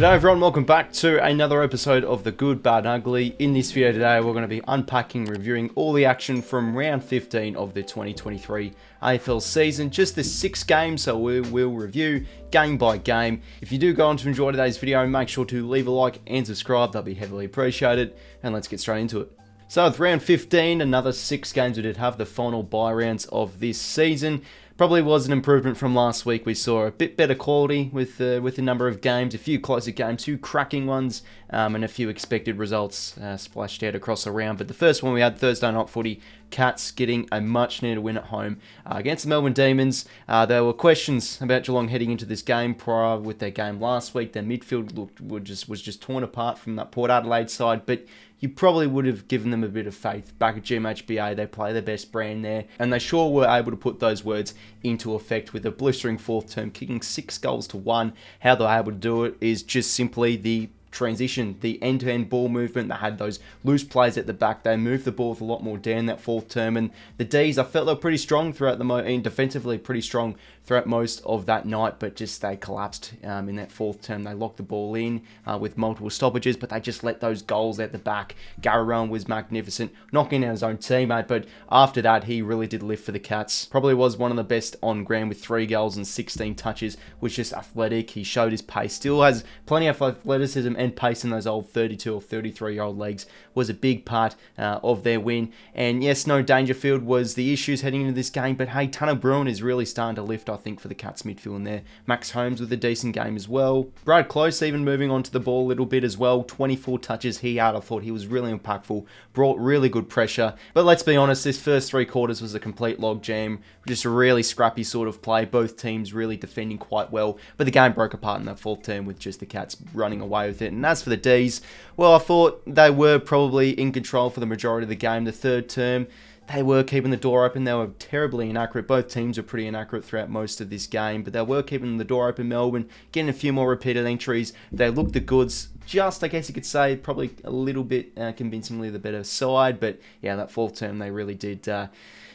G'day everyone, welcome back to another episode of The Good, Bad and Ugly. In this video today, we're going to be unpacking, reviewing all the action from round 15 of the 2023 AFL season. Just the six games, so we will review game by game. If you do go on to enjoy today's video, make sure to leave a like and subscribe, that'll be heavily appreciated. And let's get straight into it. So with round 15, another six games we did have, the final bye rounds of this season. Probably was an improvement from last week. We saw a bit better quality with uh, with the number of games, a few closer games, two cracking ones, um, and a few expected results uh, splashed out across the round. But the first one we had Thursday night footy, Cats getting a much needed win at home uh, against the Melbourne Demons. Uh, there were questions about Geelong heading into this game prior with their game last week. Their midfield looked was just was just torn apart from that Port Adelaide side, but you probably would have given them a bit of faith. Back at GMHBA, they play their best brand there, and they sure were able to put those words into effect with a blistering fourth term, kicking six goals to one. How they're able to do it is just simply the transition, the end-to-end ball movement. They had those loose plays at the back. They moved the ball with a lot more down that fourth term. And the D's, I felt they were pretty strong throughout the mo- and defensively pretty strong throughout most of that night, but just they collapsed um, in that fourth term. They locked the ball in uh, with multiple stoppages, but they just let those goals at the back. Gary Rohan was magnificent, knocking out his own teammate, but after that, he really did lift for the Cats. Probably was one of the best on ground with three goals and 16 touches, was just athletic. He showed his pace, still has plenty of athleticism and pace in those old 32 or 33 year old legs, was a big part uh, of their win. And yes, no Dangerfield was the issues heading into this game, but hey, Tanner Bruhn is really starting to lift, I think, for the Cats midfield in there. Max Holmes with a decent game as well. Brad Close even moving on to the ball a little bit as well. 24 touches he had. I thought he was really impactful, brought really good pressure. But let's be honest, this first three quarters was a complete log jam. Just a really scrappy sort of play. Both teams really defending quite well. But the game broke apart in that fourth term with just the Cats running away with it. And as for the D's, well, I thought they were probably in control for the majority of the game. The third term, they were keeping the door open. They were terribly inaccurate. Both teams were pretty inaccurate throughout most of this game, but they were keeping the door open. Melbourne getting a few more repeated entries. They looked the goods. Just, I guess you could say, probably a little bit uh, convincingly the better side. But yeah, that fourth term, they really did. Uh,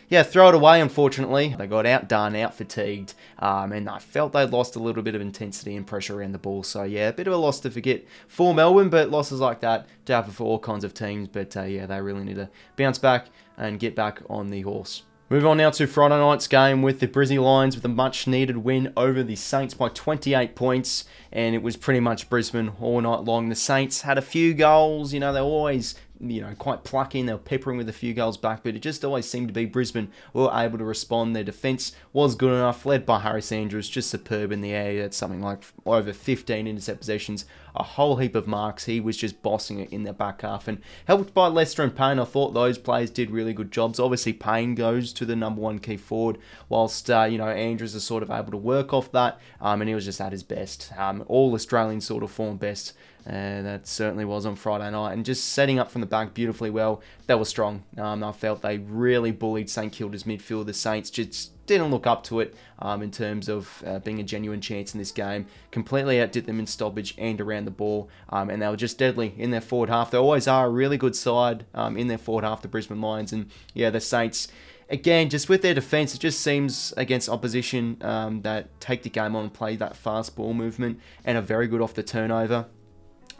yeah, throw it away, unfortunately. They got outdone, out fatigued, um, and I felt they lost a little bit of intensity and pressure around the ball. So, yeah, a bit of a loss to forget for Melbourne, but losses like that do happen for all kinds of teams. But, uh, yeah, they really need to bounce back and get back on the horse. Moving on now to Friday night's game with the Brizzy Lions with a much needed win over the Saints by 28 points, and it was pretty much Brisbane all night long. The Saints had a few goals, you know, they're always you know, quite plucky and they were peppering with a few goals back, but it just always seemed to be Brisbane were able to respond. Their defence was good enough, led by Harris Andrews, just superb in the air. That's something like over 15 intercept possessions, a whole heap of marks. He was just bossing it in the back half. And helped by Lester and Payne, I thought those players did really good jobs. Obviously, Payne goes to the number one key forward, whilst, uh, you know, Andrews is sort of able to work off that, um, and he was just at his best. Um, all Australian sort of form best and that certainly was on Friday night. And just setting up from the back beautifully well, they were strong. Um, I felt they really bullied St Kilda's midfield. The Saints just didn't look up to it um, in terms of uh, being a genuine chance in this game. Completely outdid them in stoppage and around the ball, um, and they were just deadly in their forward half. They always are a really good side um, in their forward half, the Brisbane Lions, and yeah, the Saints again, just with their defence, it just seems against opposition um, that take the game on and play that fast ball movement and are very good off the turnover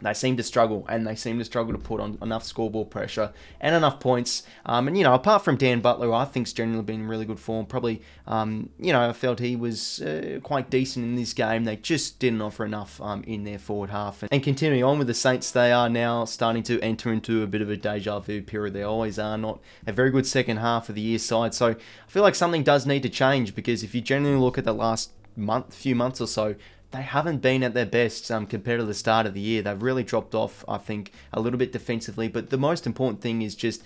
they seem to struggle and they seem to struggle to put on enough scoreboard pressure and enough points. Um, and, you know, apart from Dan Butler, I think's generally been in really good form. Probably, um, you know, I felt he was uh, quite decent in this game. They just didn't offer enough um, in their forward half. And, and, continuing on with the Saints, they are now starting to enter into a bit of a deja vu period. They always are not a very good second half of the year side. So I feel like something does need to change because if you generally look at the last month, few months or so, they haven't been at their best um, compared to the start of the year. They've really dropped off, I think, a little bit defensively. But the most important thing is just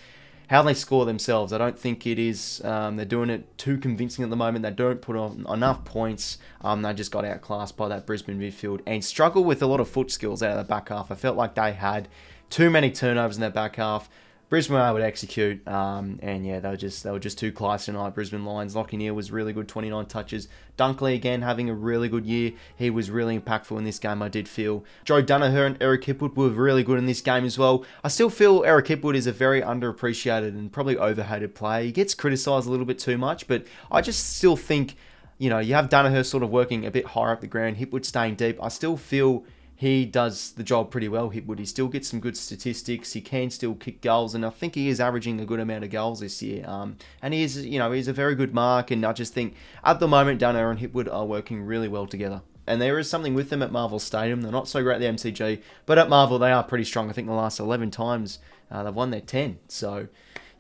how they score themselves. I don't think it is. Um, they're doing it too convincing at the moment. They don't put on enough points. Um, they just got outclassed by that Brisbane midfield and struggle with a lot of foot skills out of the back half. I felt like they had too many turnovers in their back half. Brisbane able to execute, um, and yeah, they were just they were just too class tonight. Brisbane Lions. Neale was really good, 29 touches. Dunkley again having a really good year. He was really impactful in this game. I did feel Joe Daniher and Eric Hipwood were really good in this game as well. I still feel Eric Hipwood is a very underappreciated and probably overhated player. He gets criticised a little bit too much, but I just still think you know you have Daniher sort of working a bit higher up the ground. Hipwood staying deep. I still feel he does the job pretty well, Hipwood. He still gets some good statistics. He can still kick goals, and I think he is averaging a good amount of goals this year. Um, and he is, you know, he's a very good mark. And I just think at the moment, Daniher and Hipwood are working really well together. And there is something with them at Marvel Stadium. They're not so great at the MCG, but at Marvel they are pretty strong. I think the last 11 times uh, they've won their 10. So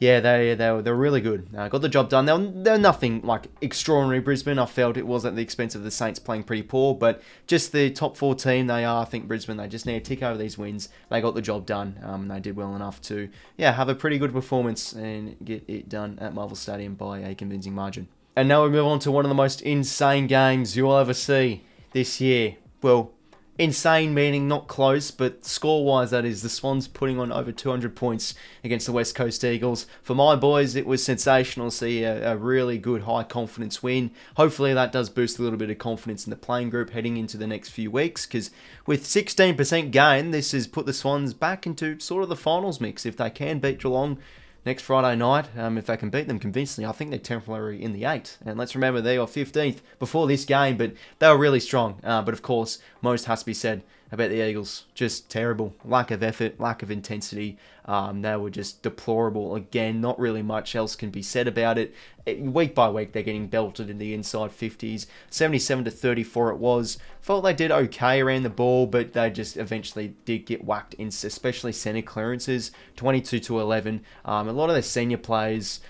yeah, they they were, they were really good. Uh, got the job done. They're, they're nothing like extraordinary Brisbane. I felt it was at the expense of the Saints playing pretty poor, but just the top four team they are. I think Brisbane they just need to tick over these wins. They got the job done. Um, they did well enough to yeah have a pretty good performance and get it done at Marvel Stadium by a convincing margin. And now we move on to one of the most insane games you'll ever see this year. Well, insane meaning not close, but score wise, that is the Swans putting on over 200 points against the West Coast Eagles. For my boys, it was sensational to see a, a, really good high confidence win. Hopefully, that does boost a little bit of confidence in the playing group heading into the next few weeks because with 16% gain, this has put the Swans back into sort of the finals mix. If they can beat Geelong, next Friday night. Um, if they can beat them convincingly, I think they're temporarily in the eight. And let's remember they were 15th before this game, but they were really strong. Uh, but of course, most has to be said about the Eagles. Just terrible. Lack of effort, lack of intensity. Um, they were just deplorable. Again, not really much else can be said about it. Week by week, they're getting belted in the inside 50s. 77 to 34 it was. Felt they did okay around the ball, but they just eventually did get whacked in, especially centre clearances. 22 to 11. Um, a lot of their senior players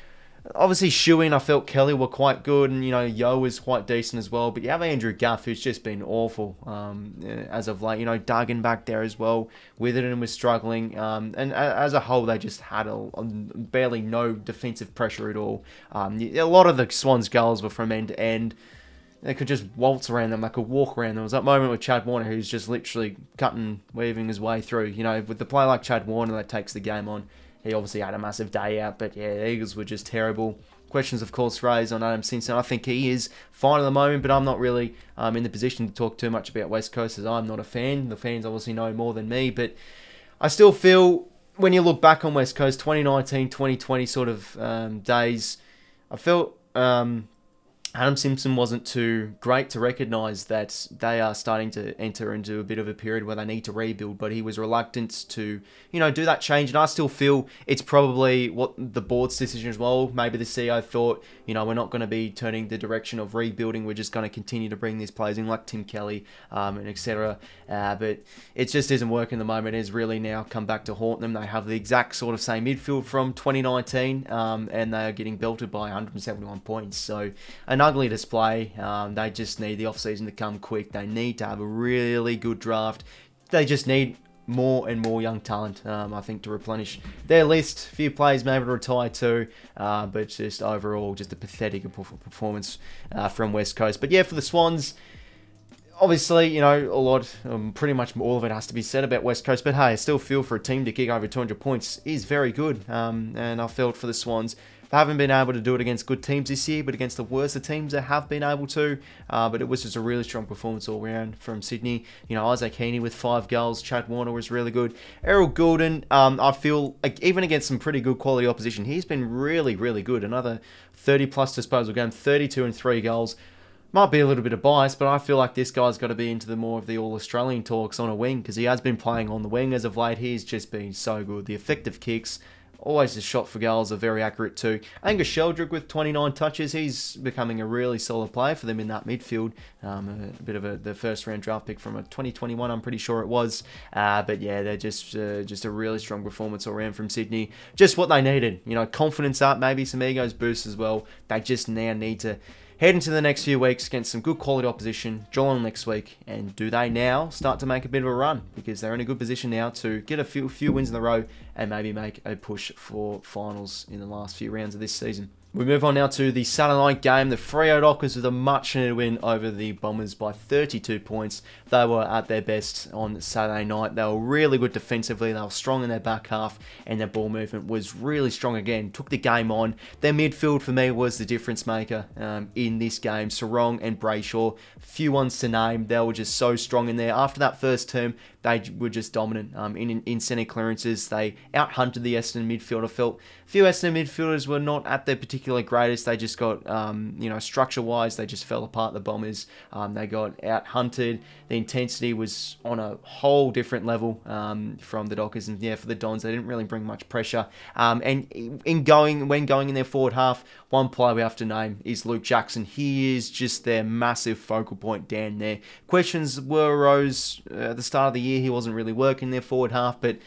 Obviously, Shuey and I felt Kelly were quite good, and you know Yeo was quite decent as well. But you have Andrew Gaff, who's just been awful um, as of late. You know Duggan back there as well. Witherden was struggling, um, and as a whole, they just had a, a barely no defensive pressure at all. Um, a lot of the Swans' goals were from end to end. They could just waltz around them. They could walk around them. There was that moment with Chad Warner, who's just literally cutting, weaving his way through. You know, with the play like Chad Warner that takes the game on he obviously had a massive day out, but yeah, the Eagles were just terrible. Questions, of course, raised on Adam Simpson. I think he is fine at the moment, but I'm not really um, in the position to talk too much about West Coast as I'm not a fan. The fans obviously know more than me, but I still feel when you look back on West Coast 2019, 2020 sort of um, days, I felt um, Adam Simpson wasn't too great to recognise that they are starting to enter into a bit of a period where they need to rebuild, but he was reluctant to, you know, do that change. And I still feel it's probably what the board's decision as well. Maybe the CEO thought, you know, we're not going to be turning the direction of rebuilding. We're just going to continue to bring these players in, like Tim Kelly um, and etc. Uh, but it just isn't working at the moment. It's really now come back to haunt them. They have the exact sort of same midfield from 2019, um, and they are getting belted by 171 points. So, an ugly display. Um, they just need the offseason to come quick. They need to have a really good draft. They just need more and more young talent, um, I think, to replenish their list. A few players maybe to retire too, uh, but just overall, just a pathetic performance uh, from West Coast. But yeah, for the Swans, obviously, you know, a lot, um, pretty much all of it has to be said about West Coast. But hey, I still feel for a team to kick over 200 points is very good. Um, and I felt for the Swans, they haven't been able to do it against good teams this year, but against the worst of teams, they have been able to. Uh, but it was just a really strong performance all round from Sydney. You know, Isaac Heaney with five goals. Chad Warner was really good. Errol Gulden, um, I feel, like, even against some pretty good quality opposition, he's been really, really good. Another 30 plus disposal game, 32 and three goals might be a little bit of bias, but I feel like this guy's got to be into the more of the All Australian talks on a wing because he has been playing on the wing as of late. He's just been so good. The effective kicks, Always the shot for goals are very accurate too. Angus Sheldrick with 29 touches, he's becoming a really solid player for them in that midfield. Um, a bit of a the first round draft pick from a 2021, I'm pretty sure it was. Uh, but yeah, they're just uh, just a really strong performance all around from Sydney. Just what they needed, you know, confidence up, maybe some egos boost as well. They just now need to head into the next few weeks against some good quality opposition, Geelong next week, and do they now start to make a bit of a run? Because they're in a good position now to get a few few wins in a row and maybe make a push for finals in the last few rounds of this season. We move on now to the Saturday night game. The Freo Dockers with a much needed win over the Bombers by 32 points. They were at their best on Saturday night. They were really good defensively. They were strong in their back half, and their ball movement was really strong again. Took the game on. Their midfield for me was the difference maker um, in this game. Serong and Brayshaw, few ones to name. They were just so strong in there. After that first term, they were just dominant um, in, in centre clearances. They out hunted the Essendon midfielder. Felt few Essendon midfielders were not at their particular particular greatest. They just got, um, you know, structure wise, they just fell apart. The Bombers, um, they got out hunted. The intensity was on a whole different level um, from the Dockers, and yeah, for the Dons, they didn't really bring much pressure. Um, and in going when going in their forward half, one player we have to name is Luke Jackson. He is just their massive focal point down there. Questions were arose uh, at the start of the year. He wasn't really working their forward half, but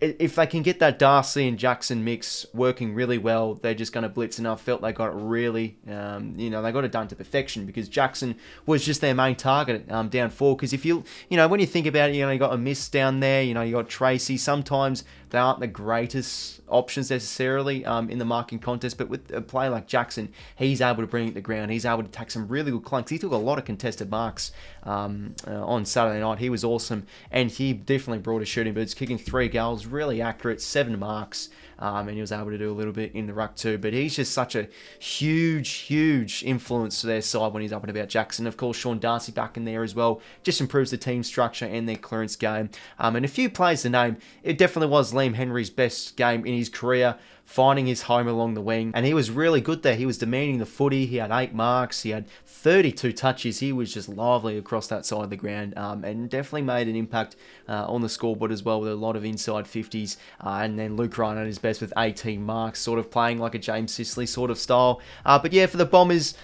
if they can get that Darcy and Jackson mix working really well, they're just going to blitz enough. Felt they got it really, um, you know, they got it done to perfection because Jackson was just their main target um, down four. Because if you, you know, when you think about it, you know, you got Amiss down there, you know, you got Treacy. Sometimes they aren't the greatest options necessarily um, in the marking contest, but with a player like Jackson, he's able to bring it to the ground. He's able to take some really good clunks. He took a lot of contested marks um, uh, on Saturday night. He was awesome, and he definitely brought his shooting boots, kicking three goals, really accurate, seven marks um, and he was able to do a little bit in the ruck too. But he's just such a huge, huge influence to their side when he's up and about Jackson. Of course, Sean Darcy back in there as well, just improves the team structure and their clearance game. Um, and a few players to name, it definitely was Henry's best game in his career finding his home along the wing. And he was really good there. He was demanding the footy. He had eight marks. He had 32 touches. He was just lively across that side of the ground um, and definitely made an impact uh, on the scoreboard as well with a lot of inside 50s. Uh, and then Luke Ryan at his best with 18 marks, sort of playing like a James Sicily sort of style. Uh, but yeah, for the Bombers,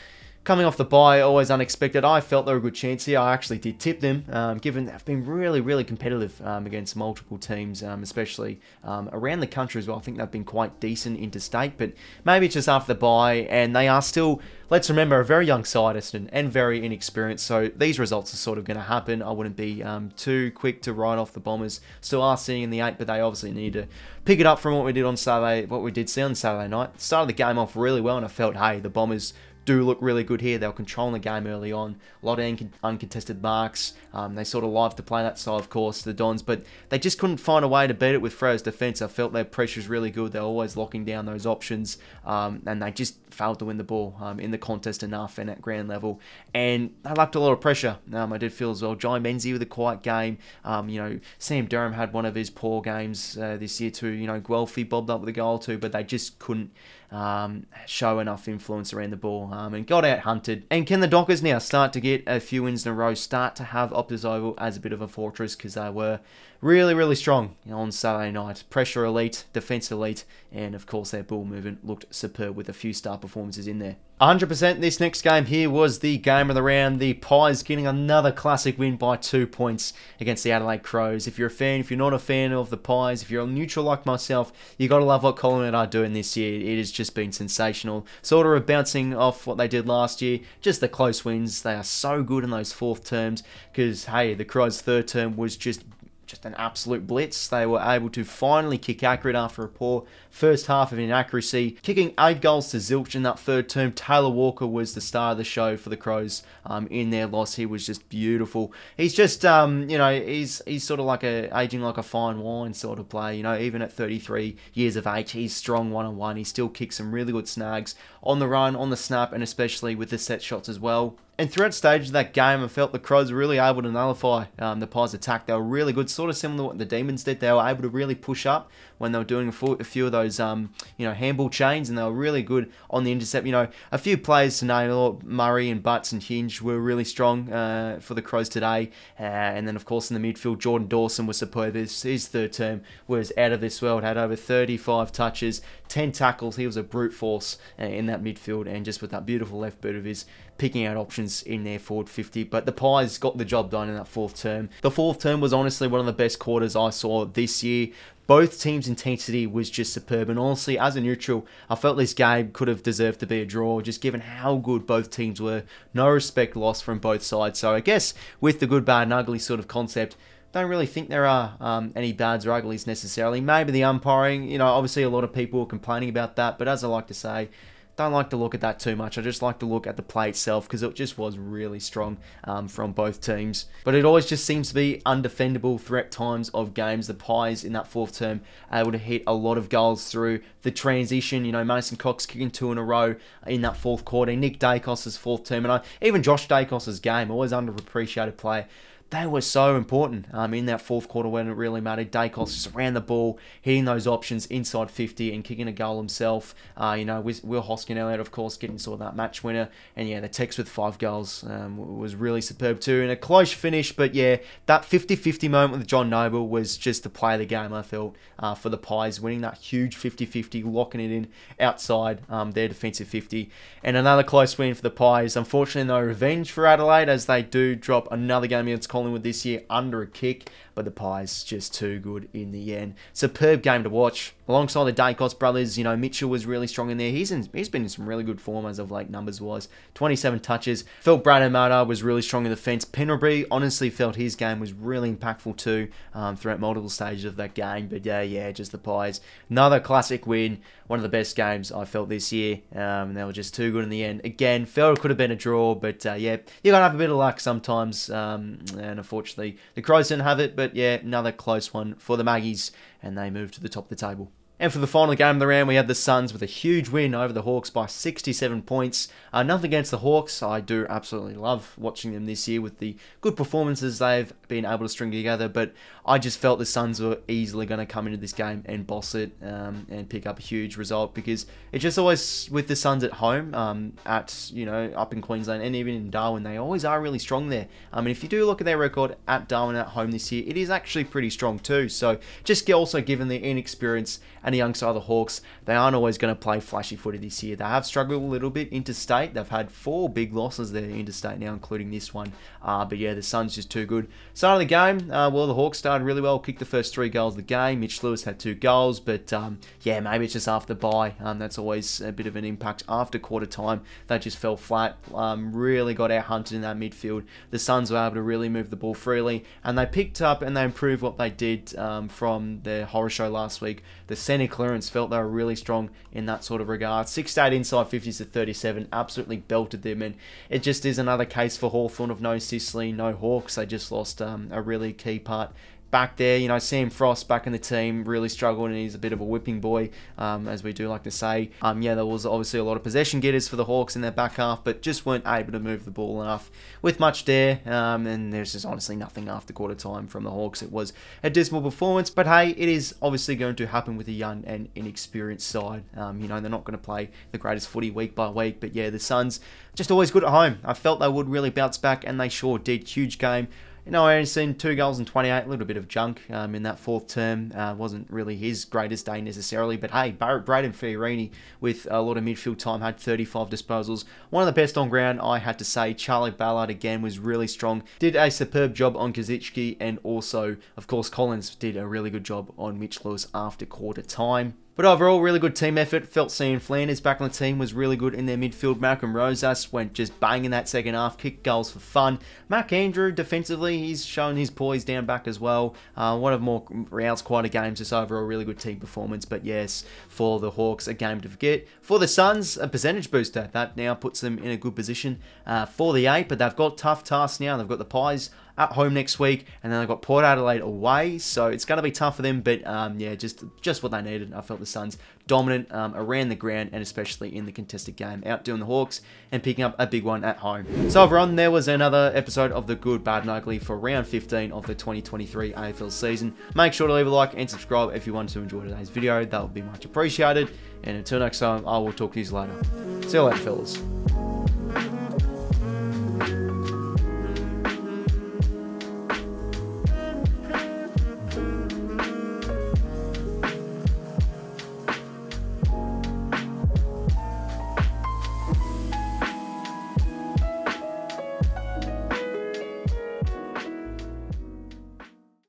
Coming off the bye, always unexpected. I felt there were a good chance here. I actually did tip them, um, given they've been really, really competitive um, against multiple teams, um, especially um, around the country as well. I think they've been quite decent interstate, but maybe it's just after the bye, and they are still, let's remember, a very young side, Essendon, and very inexperienced. So these results are sort of going to happen. I wouldn't be um, too quick to write off the Bombers. Still are seeing in the eight, but they obviously need to pick it up from what we did on Saturday, what we did see on Saturday night. Started the game off really well, and I felt, hey, the Bombers do look really good here. They were controlling the game early on. A lot of uncontested marks. Um, they sort of live to play that side, of course, the Dons, but they just couldn't find a way to beat it with Freo's defence. I felt their pressure was really good. They're always locking down those options, um, and they just failed to win the ball um, in the contest enough and at ground level. And they lacked a lot of pressure. Um, I did feel as well. Jye Menzie with a quiet game. Um, you know, Sam Durham had one of his poor games uh, this year too. You know, Guelfi bobbed up with a goal too, but they just couldn't um, show enough influence around the ball um, and got out hunted. And can the Dockers now start to get a few wins in a row, start to have Optus Oval as a bit of a fortress because they were really, really strong on Saturday night. Pressure elite, defense elite, and of course their ball movement looked superb with a few star performances in there. 100% this next game here was the game of the round. The Pies getting another classic win by two points against the Adelaide Crows. If you're a fan, if you're not a fan of the Pies, if you're a neutral like myself, you got to love what Collingwood are doing this year. It has just been sensational. Sort of bouncing off what they did last year. Just the close wins. They are so good in those fourth terms because, hey, the Crows' third term was just just an absolute blitz. They were able to finally kick accurate after a poor first half of inaccuracy, kicking eight goals to zilch in that third term. Taylor Walker was the star of the show for the Crows um, in their loss. He was just beautiful. He's just, um, you know, he's he's sort of like a aging like a fine wine sort of player. You know, even at 33 years of age, he's strong one on one. He still kicks some really good snags on the run, on the snap, and especially with the set shots as well. And throughout stages of that game, I felt the Crows were really able to nullify um, the Pies' attack. They were really good, sort of similar to what the Demons did. They were able to really push up when they were doing a few of those, um, you know, handball chains, and they were really good on the intercept. You know, a few players to name, Murray and Butts and Hinge were really strong uh, for the Crows today. Uh, and then, of course, in the midfield, Jordan Dawson was superb. His, his third term was out of this world, had over 35 touches, 10 tackles. He was a brute force uh, in that midfield, and just with that beautiful left boot of his, picking out options in their forward 50. But the Pies got the job done in that fourth term. The fourth term was honestly one of the best quarters I saw this year. Both teams' intensity was just superb, and honestly, as a neutral, I felt this game could have deserved to be a draw, just given how good both teams were. No respect lost from both sides. So I guess with the good, bad, and ugly sort of concept, don't really think there are um, any bads or uglies necessarily. Maybe the umpiring, you know, obviously a lot of people are complaining about that, but as I like to say, don't like to look at that too much. I just like to look at the play itself because it just was really strong um, from both teams. But it always just seems to be undefendable threat times of games. The Pies in that fourth term able to hit a lot of goals through the transition. You know, Mason Cox kicking two in a row in that fourth quarter. Nick Daicos' fourth term. And I, even Josh Daicos' game, always underappreciated player they were so important um, in that fourth quarter when it really mattered. Daicos just ran the ball, hitting those options inside 50 and kicking a goal himself. Uh, you know, Will Hoskin Elliott, of course, getting sort of that match winner. And yeah, the Tex with five goals um, was really superb too. And a close finish, but yeah, that 50 50 moment with John Noble was just to play of the game, I felt, uh, for the Pies, winning that huge 50 50, locking it in outside um, their defensive 50. And another close win for the Pies. Unfortunately, no revenge for Adelaide as they do drop another game against Collingwood this year under a kick but the Pies just too good in the end. Superb game to watch. Alongside the Daicos brothers, you know, Mitchell was really strong in there. He's in, he's been in some really good form as of late numbers wise. 27 touches. Felt Brad Mata was really strong in the fence. Pendlebury honestly felt his game was really impactful too um, throughout multiple stages of that game. But yeah, yeah, just the Pies. Another classic win. One of the best games I felt this year. Um, they were just too good in the end. Again, felt it could have been a draw, but uh, yeah, you gotta have a bit of luck sometimes. Um, and unfortunately, the Crows didn't have it. But yeah, another close one for the Maggies, and they move to the top of the table. And for the final game of the round, we had the Suns with a huge win over the Hawks by 67 points. Uh, nothing against the Hawks. I do absolutely love watching them this year with the good performances they've been able to string together. But I just felt the Suns were easily going to come into this game and boss it um, and pick up a huge result because it's just always with the Suns at home, um, at you know up in Queensland and even in Darwin, they always are really strong there. I mean, if you do look at their record at Darwin at home this year, it is actually pretty strong too. So just also given the inexperience and the young side of the Hawks, they aren't always going to play flashy footy this year. They have struggled a little bit interstate. They've had four big losses there interstate now, including this one. Uh, but yeah, the Suns just too good. Start of the game, uh, well, the Hawks started really well, kicked the first three goals of the game. Mitch Lewis had two goals, but um, yeah, maybe it's just after bye. Um, that's always a bit of an impact after quarter time. They just fell flat. Um, really got out hunted in that midfield. The Suns were able to really move the ball freely, and they picked up and they improved what they did um, from their horror show last week. The centre clearance felt they were really strong in that sort of regard. 6 8 inside 50s to 37, absolutely belted them, and it just is another case for Hawthorn of no Sicily, no Hawks. They just lost um, a really key part back there. You know, Sam Frost back in the team really struggled, and he's a bit of a whipping boy, um, as we do like to say. Um, yeah, there was obviously a lot of possession getters for the Hawks in their back half, but just weren't able to move the ball enough with much there. Um, and there's just honestly nothing after quarter time from the Hawks. It was a dismal performance, but hey, it is obviously going to happen with a young and inexperienced side. Um, you know, they're not going to play the greatest footy week by week, but yeah, the Suns just always good at home. I felt they would really bounce back, and they sure did. Huge game. You know, I only seen two goals and 28, a little bit of junk um, in that fourth term. Uh, wasn't really his greatest day necessarily, but hey, Brayden Fiorini with a lot of midfield time had 35 disposals. One of the best on ground, I had to say. Charlie Ballard again was really strong. Did a superb job on Koschitzke, and also, of course, Collins did a really good job on Mitch Lewis after quarter time. But overall, really good team effort. Felt seeing Flanders back on the team was really good in their midfield. Malcolm Rosas went just banging that second half, kicked goals for fun. Mac Andrew, defensively, he's shown his poise down back as well. Uh, one of more rounds, quieter games, just overall really good team performance. But yes, for the Hawks, a game to forget. For the Suns, a percentage booster. That now puts them in a good position uh, for the eight, but they've got tough tasks now. They've got the Pies at home next week, and then they've got Port Adelaide away, so it's going to be tough for them. But um, yeah, just just what they needed. I felt the Suns dominant um, around the ground and especially in the contested game, outdoing the Hawks and picking up a big one at home. So everyone, there was another episode of the Good, Bad, and Ugly for round 15 of the 2023 AFL season. Make sure to leave a like and subscribe if you want to enjoy today's video. That would be much appreciated. And until next time, I will talk to you later. See you later, fellas.